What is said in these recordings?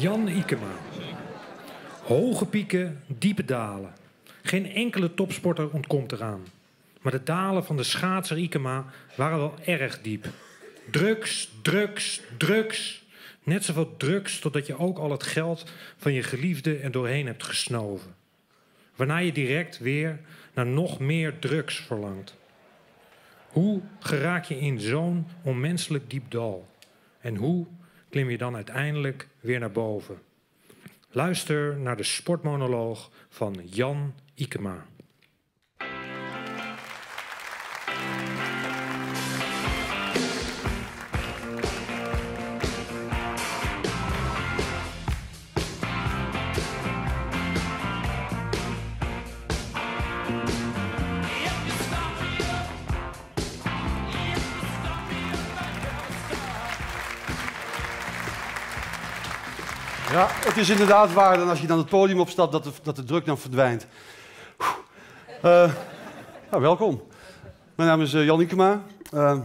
Jan Ikema. Hoge pieken, diepe dalen. Geen enkele topsporter ontkomt eraan. Maar de dalen van de schaatser Ikema waren wel erg diep. Drugs, drugs, drugs. Net zoveel drugs totdat je ook al het geld van je geliefde er doorheen hebt gesnoven. Waarna je direct weer naar nog meer drugs verlangt. Hoe geraak je in zo'n onmenselijk diep dal? En hoe klim je dan uiteindelijk weer naar boven? Luister naar de sportmonoloog van Jan Ikema. Ja, het is inderdaad waar dan als je dan het podium opstapt dat de, dat de druk dan verdwijnt. Uh, nou, welkom. Mijn naam is uh,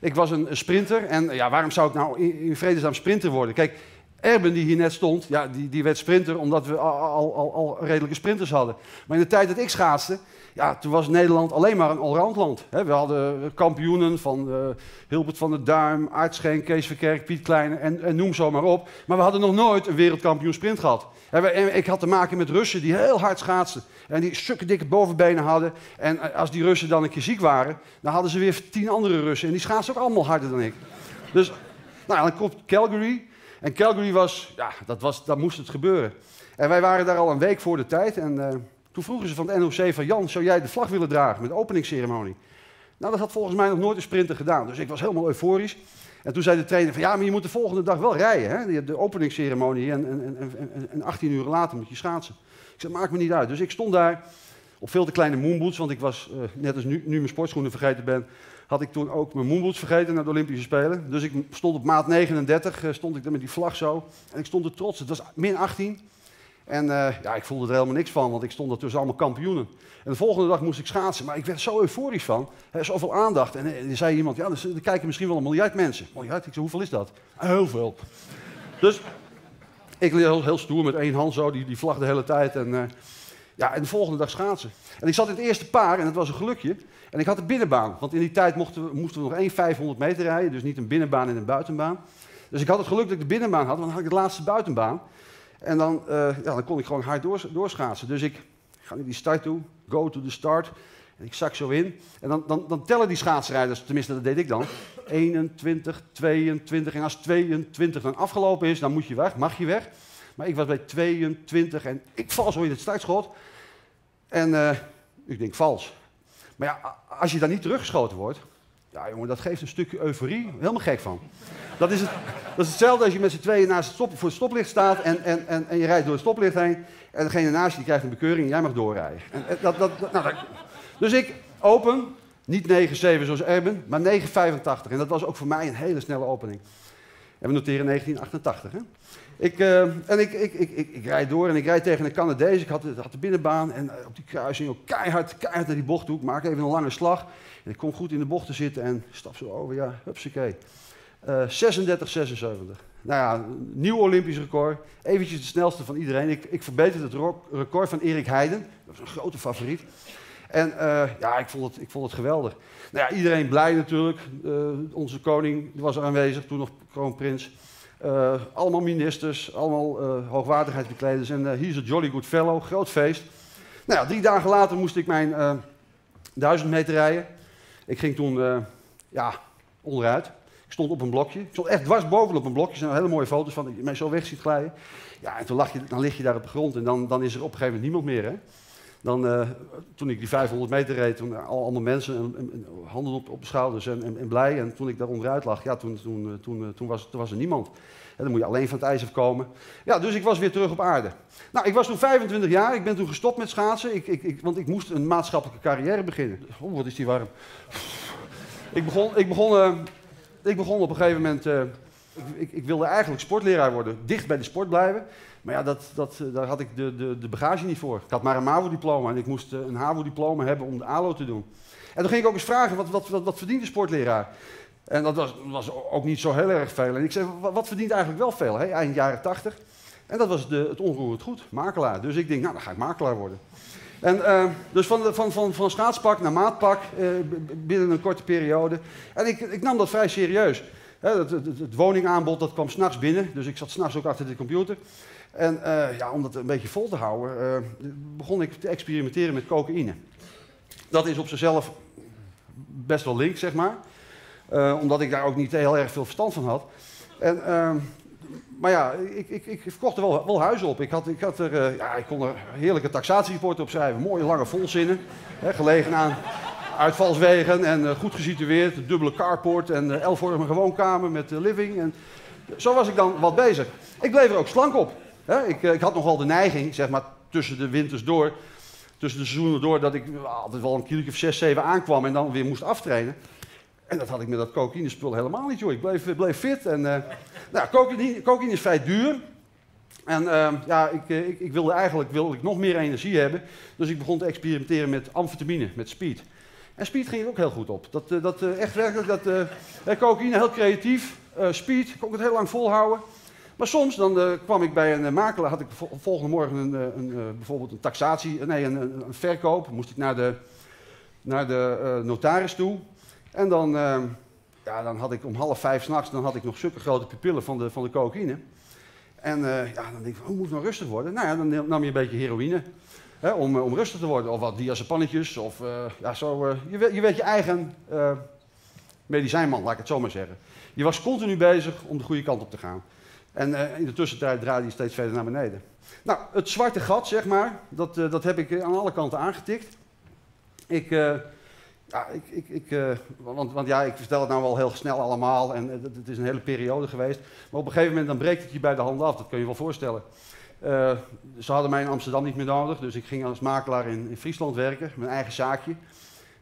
ik was een, sprinter en ja, waarom zou ik nou in, in vredesnaam sprinter worden? Kijk, Erben die hier net stond, ja, die, die werd sprinter omdat we al, al, al redelijke sprinters hadden. Maar in de tijd dat ik schaatste, ja, toen was Nederland alleen maar een allround land. we hadden kampioenen van uh, Hilbert van der Duim, Aartschenk, Kees Verkerk, Piet Kleine en, en, noem zo maar op. Maar we hadden nog nooit een wereldkampioen sprint gehad. Ik had te maken met Russen die heel hard schaatsten. En die stukken dikke bovenbenen hadden. En eh, als die Russen dan een keer ziek waren, dan hadden ze weer tien andere Russen. En die schaatsten ook allemaal harder dan ik. Dus, nou, dan komt Calgary. En Calgary was, ja, dat was, daar moest het gebeuren. En wij waren daar al een week voor de tijd. En uh, toen vroegen ze van het NOC van Jan, zou jij de vlag willen dragen met de openingsceremonie? Nou, dat had volgens mij nog nooit een sprinter gedaan. Dus ik was helemaal euforisch. En toen zei de trainer van ja, maar je moet de volgende dag wel rijden. Hè? De, openingsceremonie en, en, en, en, 18 uur later moet je schaatsen. Ik zei, maakt me niet uit. Dus ik stond daar op veel te kleine moonboots, want ik was, uh, net als nu, nu mijn sportschoenen vergeten ben, had ik toen ook mijn moonboots vergeten naar de Olympische Spelen. Dus ik stond op maat 39, uh, stond ik daar met die vlag zo. En ik stond er trots. Het was min 18. En uh, ja, ik voelde er helemaal niks van, want ik stond er tussen allemaal kampioenen. En de volgende dag moest ik schaatsen, maar ik werd zo euforisch van. Hè, zoveel aandacht. En er zei iemand, ja, dus, er kijken misschien wel een miljard mensen. Miljard? Ik zei, hoeveel is dat? Heel veel. dus ik heel, heel, stoer met één hand zo, die, die vlag de hele tijd. En, ja, en de volgende dag schaatsen. En ik zat in het eerste paar en het was een gelukje. En ik had de binnenbaan, want in die tijd mochten we, moesten we nog één 500 meter rijden. Dus niet een binnenbaan en een buitenbaan. Dus ik had het geluk dat ik de binnenbaan had, want dan had ik de laatste buitenbaan. En dan, uh, ja, dan kon ik gewoon hard door, doorschaatsen. Dus ik ga naar die start toe, go to the start. En ik zak zo in. En dan, dan, dan tellen die schaatsrijders, tenminste dat deed ik dan, 21, 22. En als 22 dan afgelopen is, dan moet je weg, mag je weg. Maar ik was bij 22 en ik val zo in het startschot. En uh, ik denk vals. Maar ja, als je dan niet teruggeschoten wordt, ja jongen, dat geeft een stukje euforie. Helemaal gek van. Dat is, het, dat is hetzelfde als je met z'n tweeën naast het stop, voor het stoplicht staat en, en, en, en je rijdt door het stoplicht heen. En degene naast je die krijgt een bekeuring en jij mag doorrijden. En, dat, dat, nou, dus ik open, niet 9,7 zoals Erben, maar 9,85. En dat was ook voor mij een hele snelle opening. En we noteren 1988. Hè? Ik, uh, en ik, ik, ik, ik, ik rijd door en ik rijd tegen een Canadees. Ik had, had de binnenbaan en op die kruising ook keihard, keihard naar die bocht toe. Ik maak even een lange slag. Ik kom goed in de bocht te zitten en stap zo over. Ja, hupsakee. Uh, 36, 76. Nou ja, nieuw Olympisch record. Eventjes de snelste van iedereen. Ik, ik verbeterde het record van Erik Heiden. Dat was een grote favoriet. En uh, ja, ik vond, het, ik vond het geweldig. Nou ja, iedereen blij natuurlijk. Uh, onze koning was er aanwezig, toen nog kroonprins. Uh, allemaal ministers, allemaal hoogwaardigheidsbekleders. En hier is het Jolly Good Fellow, groot feest. Nou drie dagen later moest ik mijn duizend meter rijden. Ik ging toen ja, onderuit. Ik stond op een blokje. Ik stond echt dwars bovenop een blokje. Er zijn hele mooie foto's van dat je mij zo weg ziet glijden. Ja, en toen lag je, dan lig je daar op de grond en dan, dan is er op een gegeven moment niemand meer. Hè? Dan, uh, toen ik die 500 meter reed, toen al, allemaal mensen, en, en, handen op, op de schouders en, en, blij. En toen ik daar onderuit lag, ja, toen, toen, eh, toen, eh, toen, was, was er niemand. En dan moet je alleen van het ijs afkomen. Ja, dus ik was weer terug op aarde. Nou, ik was toen 25 jaar, ik ben toen gestopt met schaatsen, ik, ik, want ik moest een maatschappelijke carrière beginnen. Oh, wat is die warm. Ik begon, ik begon, ik begon op een gegeven moment, ik, ik, wilde eigenlijk sportleraar worden, dicht bij de sport blijven. Maar ja, dat, dat, daar had ik de, de, de bagage niet voor. Ik had maar een MAVO-diploma en ik moest een HAVO-diploma hebben om de ALO te doen. En toen ging ik ook eens vragen, wat, wat, wat, wat verdient een sportleraar? En dat was, was, ook niet zo heel erg veel. En ik zei, wat, verdient eigenlijk wel veel, hè? eind jaren 80? En dat was de, het onroerend goed, makelaar. Dus ik denk, nou, dan ga ik makelaar worden. En uh, dus van, van, van, van schaatspak naar maatpak binnen een korte periode. En ik, ik nam dat vrij serieus. het, het, het, woningaanbod dat kwam s'nachts binnen, dus ik zat s'nachts ook achter de computer. En uh, ja, om dat een beetje vol te houden, begon ik te experimenteren met cocaïne. Dat is op zichzelf best wel link, zeg maar. omdat ik daar ook niet heel erg veel verstand van had. En ehm, maar ja, ik, ik, ik verkocht er wel, wel huizen op. Ik, had, ik, had er, ja, ik kon er heerlijke taxatierapporten op schrijven. Mooie lange volzinnen. Hè, gelegen aan uitvalswegen en goed gesitueerd. Dubbele carport en uh, L-vormige woonkamer met living. En zo was ik dan wat bezig. Ik bleef er ook slank op. Ik, ik had nogal de neiging, zeg maar tussen de winters door, tussen de seizoenen door, dat ik altijd wel een kilo of 6, 7 aankwam en dan weer moest aftrainen. En dat had ik met dat cocaïnespul helemaal niet, joh. Ik bleef, bleef fit. En, uh, nou, cocaïne, cocaïne, is vrij duur. En uh, ja, ik, eh, ik, ik, wilde eigenlijk ik nog meer energie hebben. Dus ik begon te experimenteren met amfetamine, met speed. En speed ging ook heel goed op. Dat, dat echt werkelijk, dat, cocaïne heel creatief. speed, kon ik het heel lang volhouden. Maar soms dan kwam ik bij een makelaar, had ik volgende morgen een, een, bijvoorbeeld een taxatie, nee, een, een, verkoop. Moest ik naar de, naar de notaris toe. En dan, uh, ja, dan had ik om half vijf s'nachts nog zulke grote pupillen van de, van de cocaïne. En ja, dan denk ik, hoe moet ik nou rustig worden? Nou ja, dan nam je een beetje heroïne hè, om, eh, om rustig te worden. Of wat diazepannetjes. Of ja, zo, je, je werd je eigen medicijnman, laat ik het zo maar zeggen. Je was continu bezig om de goede kant op te gaan. En in de tussentijd draaide je steeds verder naar beneden. Nou, het zwarte gat, zeg maar, dat, dat heb ik aan alle kanten aangetikt. Ik ja, ik, ik, ik want, want, ja, ik vertel het nou wel heel snel allemaal en het, is een hele periode geweest. Maar op een gegeven moment dan breekt het je bij de hand af, dat kun je wel voorstellen. Ze hadden mij in Amsterdam niet meer nodig, dus ik ging als makelaar in, in Friesland werken, mijn eigen zaakje.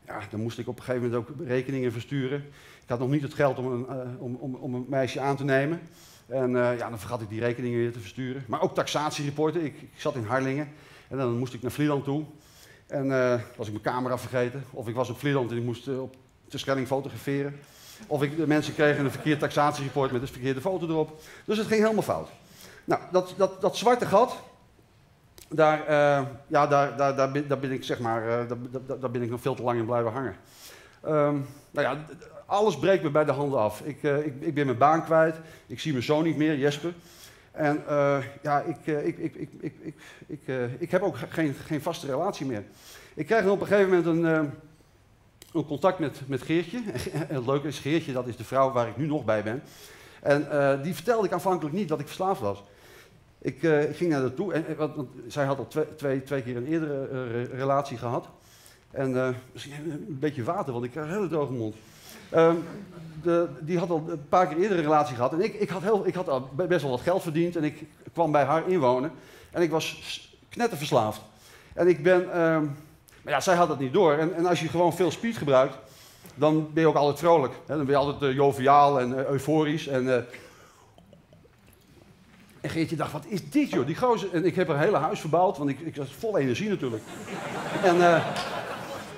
Ja, dan moest ik op een gegeven moment ook rekeningen versturen. Ik had nog niet het geld om een, om, om, om een meisje aan te nemen. En ja, dan vergat ik die rekeningen weer te versturen. Maar ook taxatiereporten. Ik, ik zat in Harlingen en dan moest ik naar Vlieland toe. En uh, was ik mijn camera vergeten. Of ik was op Vlieland en ik moest uh, op de Schelling fotograferen. Of ik, de mensen kregen een verkeerd taxatierapport met een verkeerde foto erop. Dus het ging helemaal fout. Nou, dat, dat, dat zwarte gat, daar, ja, daar, daar, daar, ben, daar, ben ik zeg maar, daar, daar, ben ik nog veel te lang in blijven hangen. Um, nou ja, alles breekt me bij de handen af. Ik, ik, ik ben mijn baan kwijt. Ik zie mijn zoon niet meer, Jesper. En uh, ja, ik, uh, ik, heb ook geen, geen vaste relatie meer. Ik krijg op een gegeven moment een, een contact met, met Geertje. En het leuke is, Geertje, dat is de vrouw waar ik nu nog bij ben. En die vertelde ik aanvankelijk niet dat ik verslaafd was. Ik, ging naar haar toe, en, want, zij had al twee, twee, twee keer een eerdere relatie gehad. En misschien een beetje water, want ik krijg een hele droge mond. Um, de, die had al een paar keer eerder een relatie gehad. En ik, ik, had heel, ik had best wel wat geld verdiend. En ik kwam bij haar inwonen. En ik was knetterverslaafd. En ik ben... Um, maar ja, zij had het niet door. En, en, als je gewoon veel speed gebruikt, dan ben je ook altijd vrolijk. Hè? Dan ben je altijd uh, joviaal en uh, euforisch. En, uh, en Geertje dacht, wat is dit joh? Die gozer... En ik heb een hele huis verbouwd, want ik, ik was vol energie natuurlijk. en...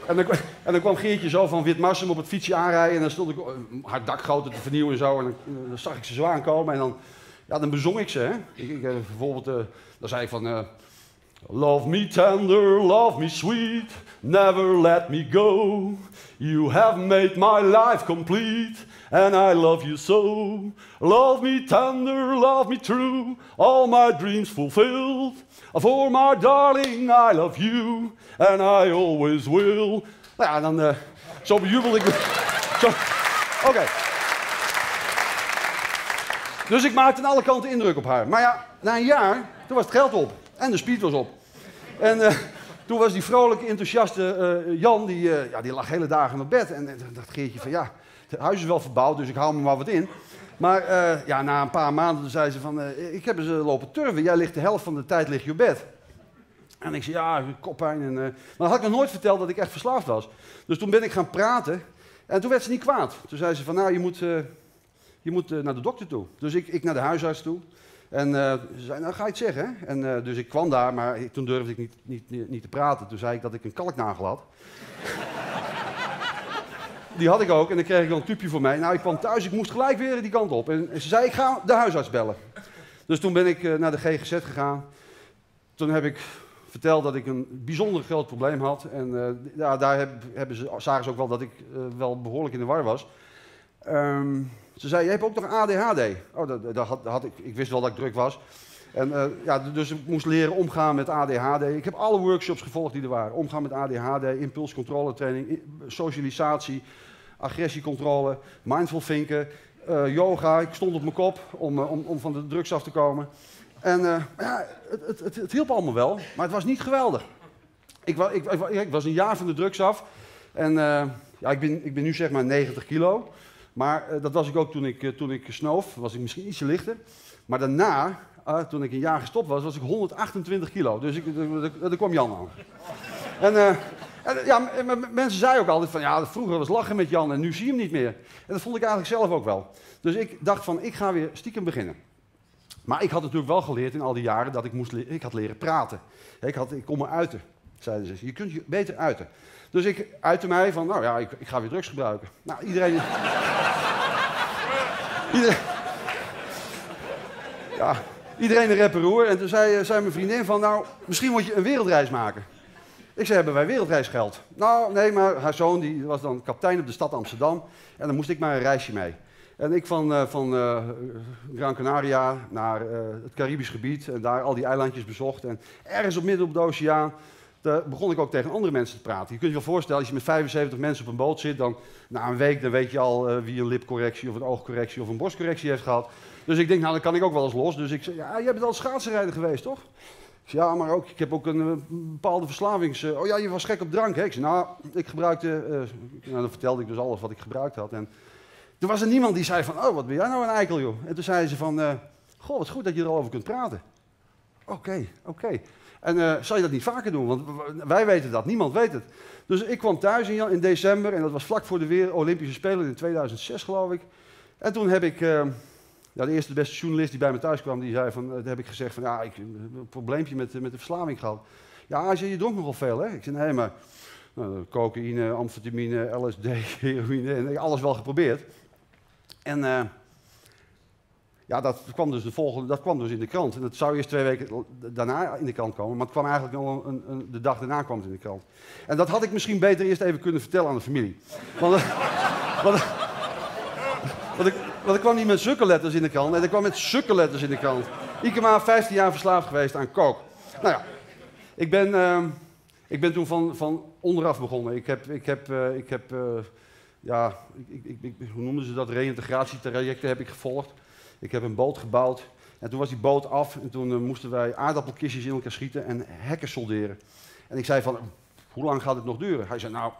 En dan, en dan, kwam Geertje zo van Witmarsum op het fietsje aanrijden. En dan stond ik haar dakgoten te vernieuwen en zo. En dan, dan, zag ik ze zo aankomen. En dan, ja, dan bezong ik ze. Hè. Ik, ik, bijvoorbeeld, uh, dan zei ik van... Love me tender, love me sweet, never let me go. You have made my life complete, and I love you so. Love me tender, love me true, all my dreams fulfilled. For my darling, I love you, and I always will. Nou ja, dan uh, zo bejubel ik. Oké. Dus ik maakte aan alle kanten indruk op haar. Maar ja, na een jaar, toen was het geld op. En de speed was op. En uh, toen was die vrolijke, enthousiaste uh, Jan, die, ja, die lag hele dagen op bed. En toen dacht Geertje van, ja, het huis is wel verbouwd, dus ik hou me maar wat in. Maar ja, na een paar maanden zei ze van, ik heb ze lopen turven. Jij ligt de helft van de tijd lig je bed. En ik zei, ja, koppijn. En, maar dan had ik nog nooit verteld dat ik echt verslaafd was. Dus toen ben ik gaan praten. En toen werd ze niet kwaad. Toen zei ze van, nou, je moet, je moet naar de dokter toe. Dus ik, ik naar de huisarts toe. En ze zei, nou ga je het zeggen. En, dus ik kwam daar, maar toen durfde ik niet, niet, niet, niet, te praten. Toen zei ik dat ik een kalknagel had. Die had ik ook en dan kreeg ik dan een tubje voor mij. Nou, ik kwam thuis, ik moest gelijk weer die kant op. En, ze zei, ik ga de huisarts bellen. Dus toen ben ik eh, naar de GGZ gegaan. Toen heb ik verteld dat ik een bijzonder groot probleem had. En eh, ja, daar heb, hebben ze, zagen ze ook wel dat ik eh, wel behoorlijk in de war was. Ehm, ze zei, je hebt ook nog ADHD. Oh, dat, dat had ik, ik wist wel dat ik druk was. En, eh, ja, dus ik moest leren omgaan met ADHD. Ik heb alle workshops gevolgd die er waren. Omgaan met ADHD, impulscontroletraining, socialisatie, agressiecontrole, mindful thinken, eh, yoga. Ik stond op mijn kop om, eh, om, om van de drugs af te komen. En ja, het, het, het, hielp allemaal wel, maar het was niet geweldig. Ik, ik, ik, wa- ik was een jaar van de drugs af. En ja, ik, ben, ik ben nu zeg maar 90 kilo. Maar dat was ik ook toen ik, toen ik snoof. Was ik misschien ietsje lichter. Maar daarna, eh, toen ik een jaar gestopt was, was ik 128 kilo. Dus ik, daar kwam Jan aan. En, eh, en, ja, mensen zeiden ook altijd van, ja, vroeger was lachen met Jan en nu zie je hem niet meer. En dat vond ik eigenlijk zelf ook wel. Dus ik dacht van, ik ga weer stiekem beginnen. Maar ik had natuurlijk wel geleerd in al die jaren dat ik moest ik had leren praten. Ik, had, ik kon me uiten, zeiden ze. Je kunt je beter uiten. Dus ik uitte mij van, nou ja, ik, ik ga weer drugs gebruiken. Nou, iedereen... iedereen... Ja, iedereen een rapperoer. En toen zei, zei mijn vriendin van, nou, misschien moet je een wereldreis maken. Ik zei, hebben wij wereldreisgeld? Nou, nee, maar haar zoon die was dan kapitein op de stad Amsterdam. En dan moest ik maar een reisje mee. En ik van, eh, van eh, Gran Canaria naar eh, het Caribisch gebied. En daar al die eilandjes bezocht. En ergens op midden op de oceaan begon ik ook tegen andere mensen te praten. Je kunt je wel voorstellen, als je met 75 mensen op een boot zit, dan na een week dan weet je al eh, wie een lipcorrectie of een oogcorrectie of een borstcorrectie heeft gehad. Dus ik denk, nou dan kan ik ook wel eens los. Dus ik zei, ja, jij bent al schaatsenrijder geweest, toch? Ik zei, ja, maar ook, ik heb ook een eh, bepaalde verslavings... eh, oh ja, je was gek op drank, hè? Ik zei, nou, ik gebruikte... eh, nou, dan vertelde ik dus alles wat ik gebruikt had. En toen was er niemand die zei van, oh, wat ben jij nou een eikel, joh. En toen zeiden ze van, eh, goh, wat goed dat je er al over kunt praten. Oké, oké. En eh zou je dat niet vaker doen? Want wij weten dat, niemand weet het. Dus ik kwam thuis in, in december en dat was vlak voor de weer Olympische Spelen in 2006, geloof ik. En toen heb ik, eh, ja, de eerste beste journalist die bij me thuis kwam, die zei van, eh, toen heb ik gezegd van, ja, ik heb een probleempje met, met de verslaving gehad. Ja, zei, je dronk nogal veel, hè? Ik zei, nee, maar nou, cocaïne, amfetamine, LSD, heroïne, en alles wel geprobeerd. En eh, ja, dat kwam, dus de volgende, dat kwam dus in de krant. En dat zou eerst twee weken daarna in de krant komen. Maar het kwam eigenlijk al een, een, de dag daarna kwam het in de krant. En dat had ik misschien beter eerst even kunnen vertellen aan de familie. Want, eh, want, want, ik, want kwam niet met zulke letters in de krant. Nee, ik kwam met zulke letters in de krant. Ikema, 15 jaar verslaafd geweest aan coke. Nou ja, ik ben, eh, ik ben toen van, van onderaf begonnen. Ik heb, ik heb, eh, ik heb eh, ja, ik, ik, hoe noemden ze dat? Reïntegratietrajecten heb ik gevolgd. Ik heb een boot gebouwd. En toen was die boot af en toen eh, moesten wij aardappelkistjes in elkaar schieten en hekken solderen. En ik zei van, hoe lang gaat het nog duren? Hij zei, nou,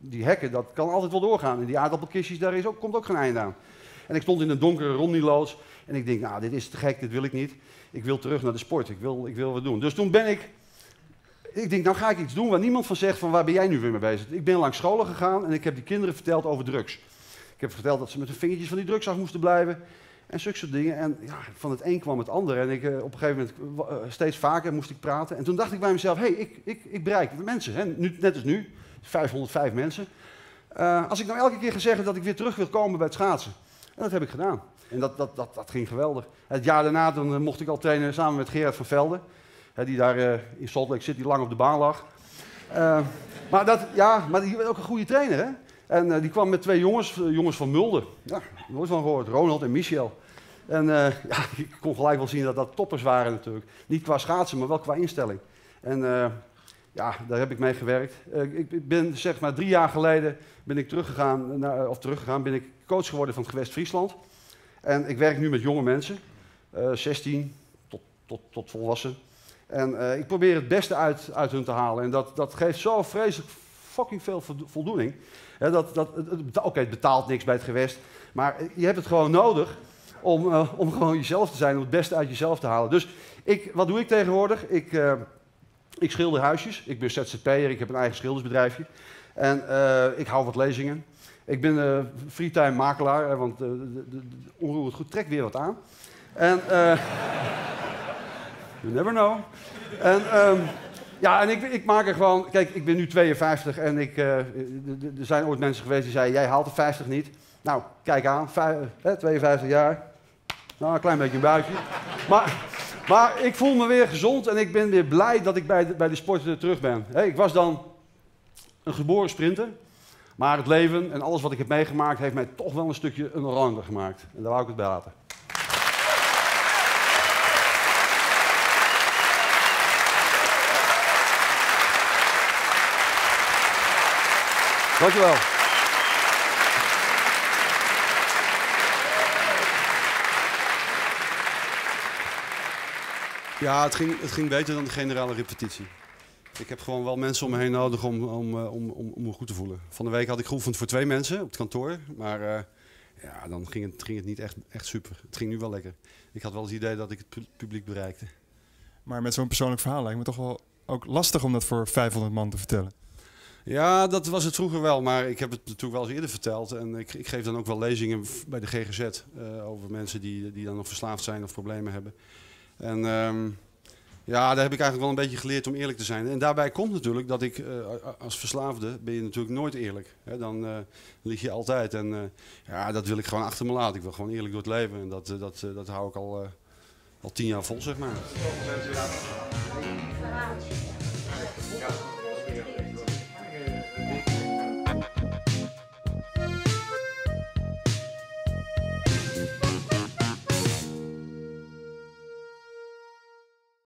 die hekken, dat kan altijd wel doorgaan. En die aardappelkistjes, daar is ook, komt ook geen einde aan. En ik stond in een donkere Romney-loods en ik denk, nou, dit is te gek, dit wil ik niet. Ik wil terug naar de sport, ik wil, ik wil wat doen. Dus toen ben ik, ik denk, nou ga ik iets doen waar niemand van zegt van, waar ben jij nu weer mee bezig? Ik ben langs scholen gegaan en ik heb die kinderen verteld over drugs. Ik heb verteld dat ze met hun vingertjes van die drugs af moesten blijven. En zulke soort dingen. En ja, van het een kwam het ander. En ik, eh, op een gegeven moment, eh, steeds vaker moest ik praten. En toen dacht ik bij mezelf, hé, hey, ik, ik, ik bereik de mensen. Hè? Nu, net als nu, 505 mensen. Eh, als ik nou elke keer ga zeggen dat ik weer terug wil komen bij het schaatsen. En dat heb ik gedaan. En dat, dat, dat, dat ging geweldig. Het jaar daarna dan, mocht ik al trainen samen met Gerard van Velde. Hè, die daar in Salt Lake City lang op de baan lag. Maar, dat, ja, maar die was ook een goede trainer, hè? En eh, die kwam met twee jongens, eh, jongens van Mulder. Ja, nooit van gehoord. Ronald en Michel. En eh, ja, ik kon gelijk wel zien dat dat toppers waren natuurlijk. Niet qua schaatsen, maar wel qua instelling. En ja, daar heb ik mee gewerkt. Ik, ben zeg maar drie jaar geleden ben ik teruggegaan, naar, of teruggegaan, ben ik coach geworden van het gewest Friesland. En ik werk nu met jonge mensen, eh 16 tot, tot, tot volwassen. En ik probeer het beste uit, uit hun te halen. En dat, dat geeft zo vreselijk fucking veel voldo- voldoening. Hè, dat, dat, het- het Oké, het betaalt niks bij het gewest. Maar je hebt het gewoon nodig om, eh, om gewoon jezelf te zijn. Om het beste uit jezelf te halen. Dus ik, wat doe ik tegenwoordig? Ik, eh, ik schilder huisjes. Ik ben ZZP'er. Ik heb een eigen schildersbedrijfje. En eh, ik hou wat lezingen. Ik ben eh freetime makelaar. want de, de onroerend goed trekt weer wat aan. En... You never know. En, ehm, ja, en ik, ik maak er gewoon... Kijk, ik ben nu 52 en ik, eh, er zijn ooit mensen geweest die zeiden... jij haalt de 50 niet. Nou, kijk aan, hè, 52 jaar. Nou, een klein beetje een buikje. maar, maar ik voel me weer gezond en ik ben weer blij dat ik bij de, bij de terug ben. ik was dan een geboren sprinter. Maar het leven en alles wat ik heb meegemaakt heeft mij toch wel een stukje een allrounder gemaakt. En daar wou ik het bij laten. Dankjewel. Ja, het ging, het ging beter dan de generale repetitie. Ik heb gewoon wel mensen om me heen nodig om, om, eh, om, om, om me goed te voelen. Van de week had ik geoefend voor twee mensen op het kantoor. Maar uh, ja, dan ging het, ging het niet echt, echt super. Het ging nu wel lekker. Ik had wel het idee dat ik het publiek bereikte. Maar met zo'n persoonlijk verhaal lijkt me toch wel ook lastig om dat voor 500 man te vertellen. Ja, dat was het vroeger wel, maar ik heb het natuurlijk wel eens eerder verteld. En ik, ik geef dan ook wel lezingen bij de GGZ uh, over mensen die, die dan nog verslaafd zijn of problemen hebben. En um, ja, daar heb ik eigenlijk wel een beetje geleerd om eerlijk te zijn. En daarbij komt natuurlijk dat ik uh, als verslaafde ben je natuurlijk nooit eerlijk. Hè? Dan uh, lieg je altijd. En ja, dat wil ik gewoon achter me laten. Ik wil gewoon eerlijk door het leven. En dat, dat, dat hou ik al, al tien jaar vol, zeg maar.